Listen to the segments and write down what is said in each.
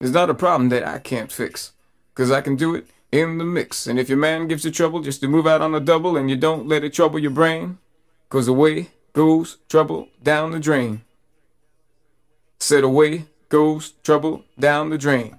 It's not a problem that I can't fix, because I can do it in the mix. And if your man gives you trouble just to move out on a double and you don't let it trouble your brain, because away goes trouble down the drain. Said away goes trouble down the drain.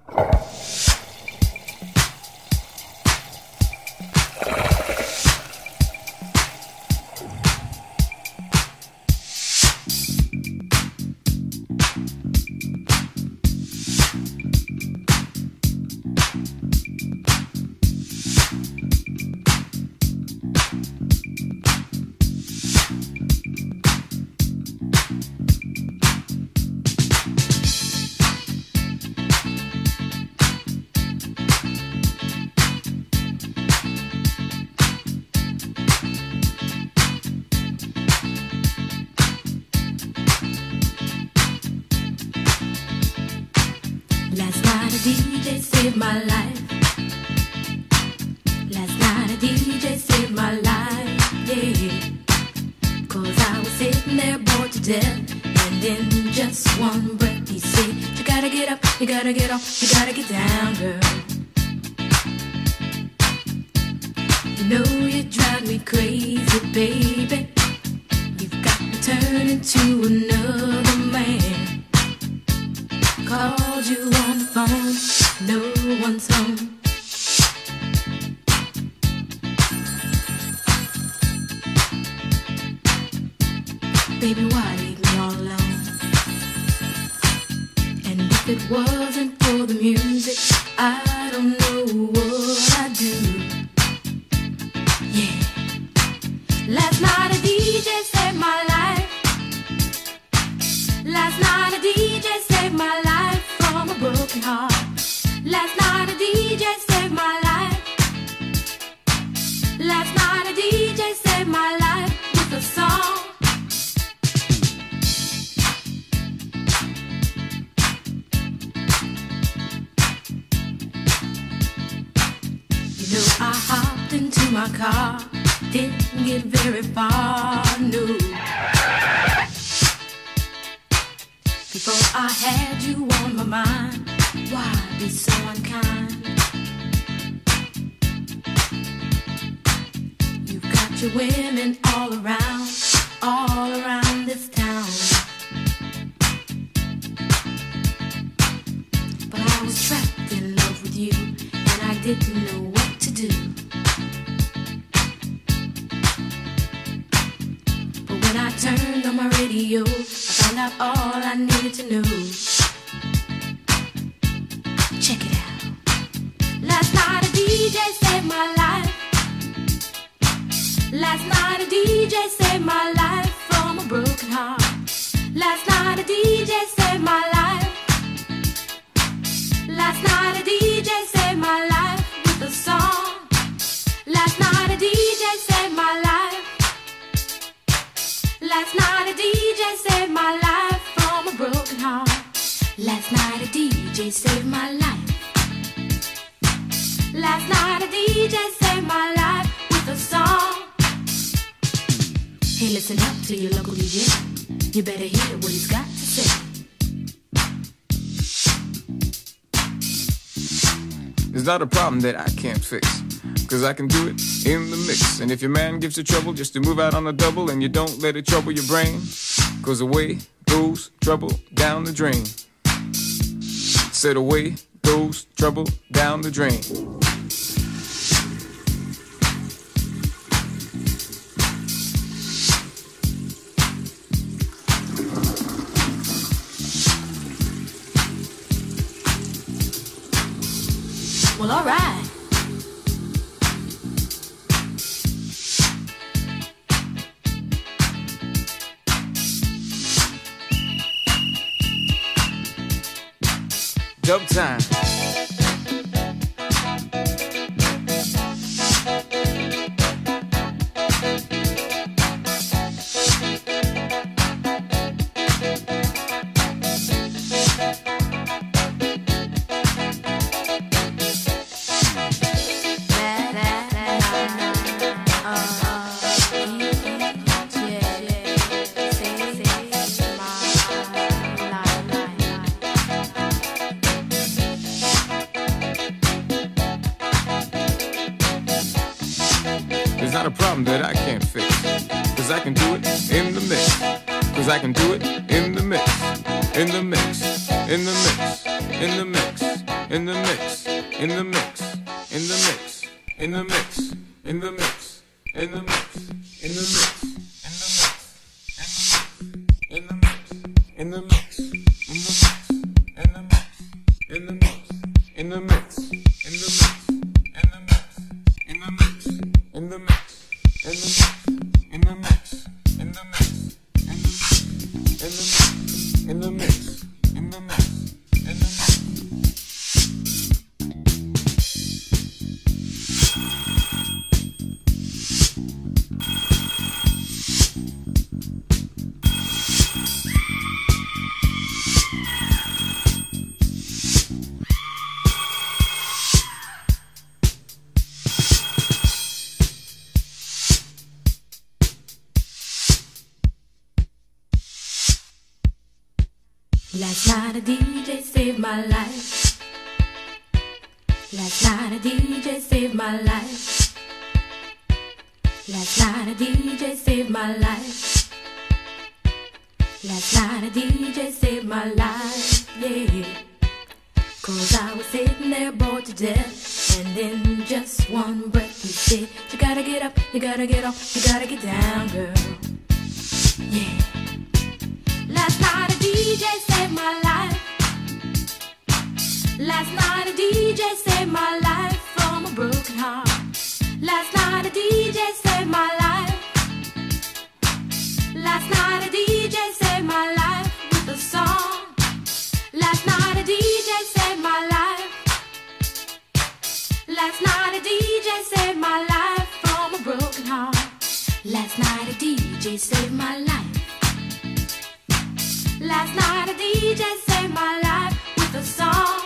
saved my life. Last night a DJ saved my life, yeah. Cause I was sitting there bored to death. And in just one breath, he said, You gotta get up, you gotta get off, you gotta get down, girl. You know you drive me crazy, baby. You've got me turning to another man. Called you on the phone no one's home. Baby, why leave me all alone? And if it wasn't for the music, I don't know. my car. Didn't get very far, no. Before I had you on my mind, why be so unkind? You've got your women all around, all Last night a DJ saved my life from a broken heart. Last night a DJ saved my life. Last night a DJ saved my life with a song. Last night a DJ saved my life. Last night a DJ saved my life from a broken heart. Last night a DJ saved my life. Last night a DJ saved my life. Hey, listen up to your local DJ. You better hear what he's got to say. It's not a problem that I can't fix. Cause I can do it in the mix. And if your man gives you trouble just to move out on the double and you don't let it trouble your brain, cause away goes trouble down the drain. Said away goes trouble down the drain. dumb time. A problem that I can't fix. Cause I can do it in the mix. Cause I can do it in the mix. In the mix. In the mix. In the mix. In the mix. In the mix. In the mix. In the mix. In the mix. In the mix. In the mix. DJ saved my life. Last night a DJ saved my life. Last night a DJ saved my life. Last night a DJ saved my life, yeah. Cause I was sitting there bored to death. And in just one breath he said, You gotta get up, you gotta get off, you gotta get down, girl. Yeah. Last night a DJ saved my life from a broken heart. Last night a DJ saved my life. Last night a DJ saved my life with a song. Last night a DJ saved my life. Last night a DJ saved my life from a broken heart. Last night a DJ saved my life. Last night a DJ saved my life with a song.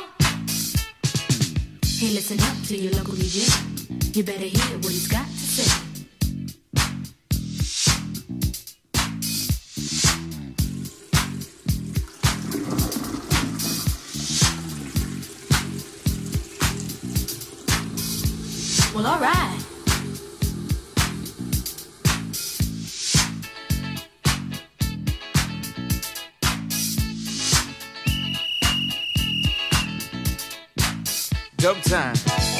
Hey, listen up to your local DJ. You better hear what he's got to say. Well, alright. sometimes.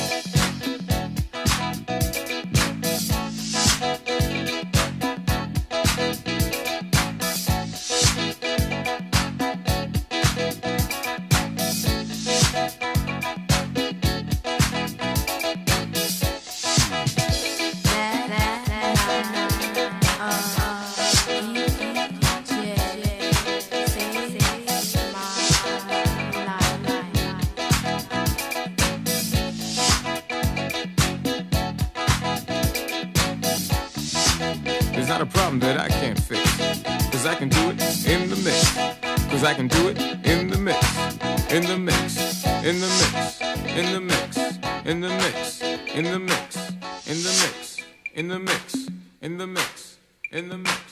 That I can't fix. Cause I can do it in the mix. Cause I can do it in the mix. In the mix. In the mix. In the mix. In the mix. In the mix. In the mix. In the mix. In the mix. In the mix.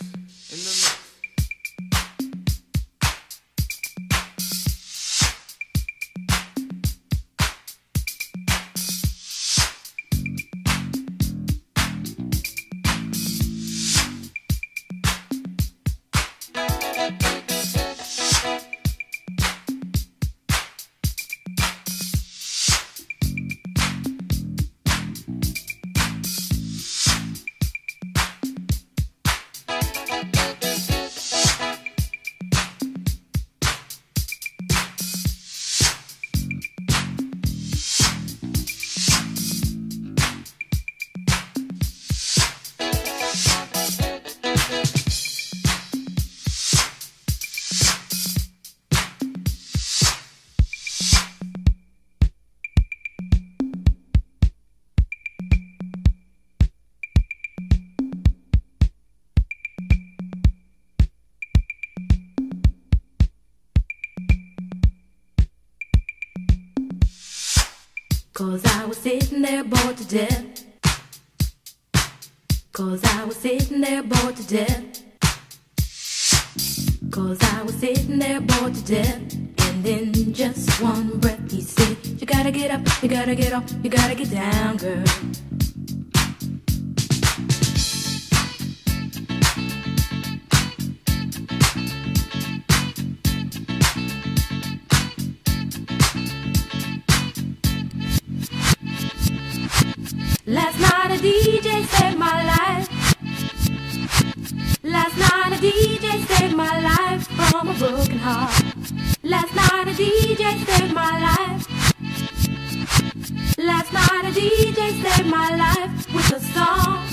Sitting there bored to death. Cause I was sitting there bored to death. Cause I was sitting there bored to death. And in just one breath he said, You gotta get up, you gotta get off, you gotta get down, girl. Last night a DJ saved my life. Last night a DJ saved my life from a broken heart. Last night a DJ saved my life. Last night a DJ saved my life with a song.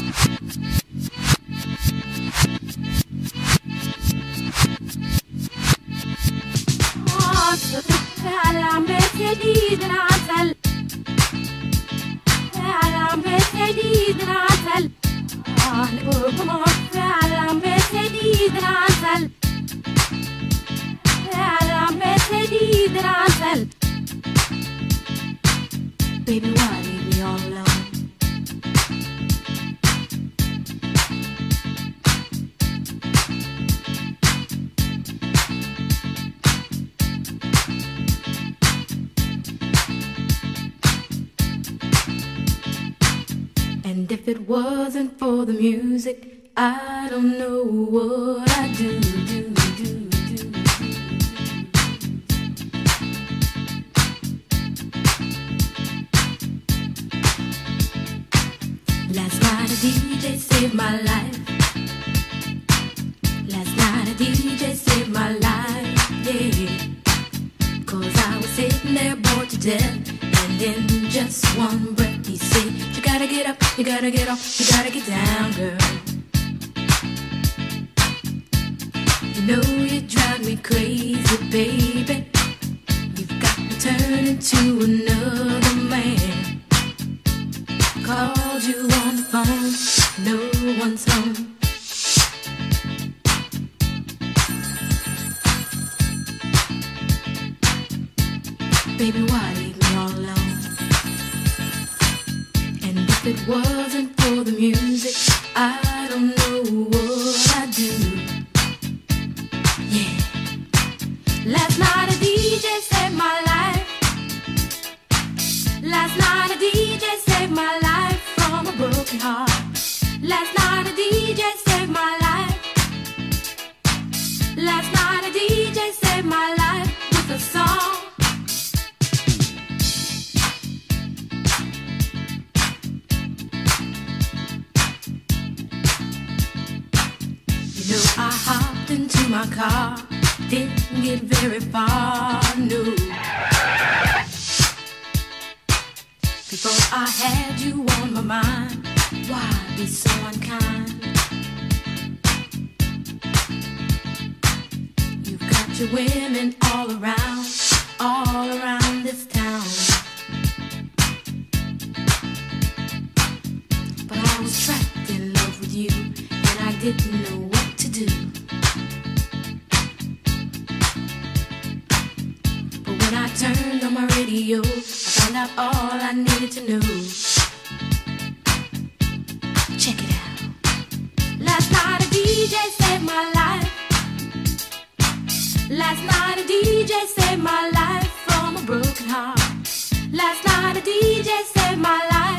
Monster, I miss your deeds and I if it wasn't for the music, I don't know what I'd do, do. Last night a DJ saved my life. Last night a DJ saved my life, yeah. Cause I was sitting there bored to death. In just one breath, he said, You gotta get up, you gotta get off, you gotta get down, girl. You know you drive me crazy, baby. You've got me turning to another my car, didn't get very far, no. Before I had you on my mind, why be so unkind? You've got your women all around, all around this town. But I was trapped in love with you, and I didn't know to know. Check it out. Last night a DJ saved my life. Last night a DJ saved my life from a broken heart. Last night a DJ saved my life.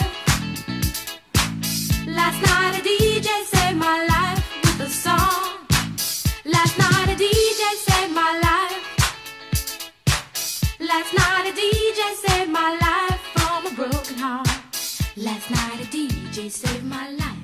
DJ saved my life.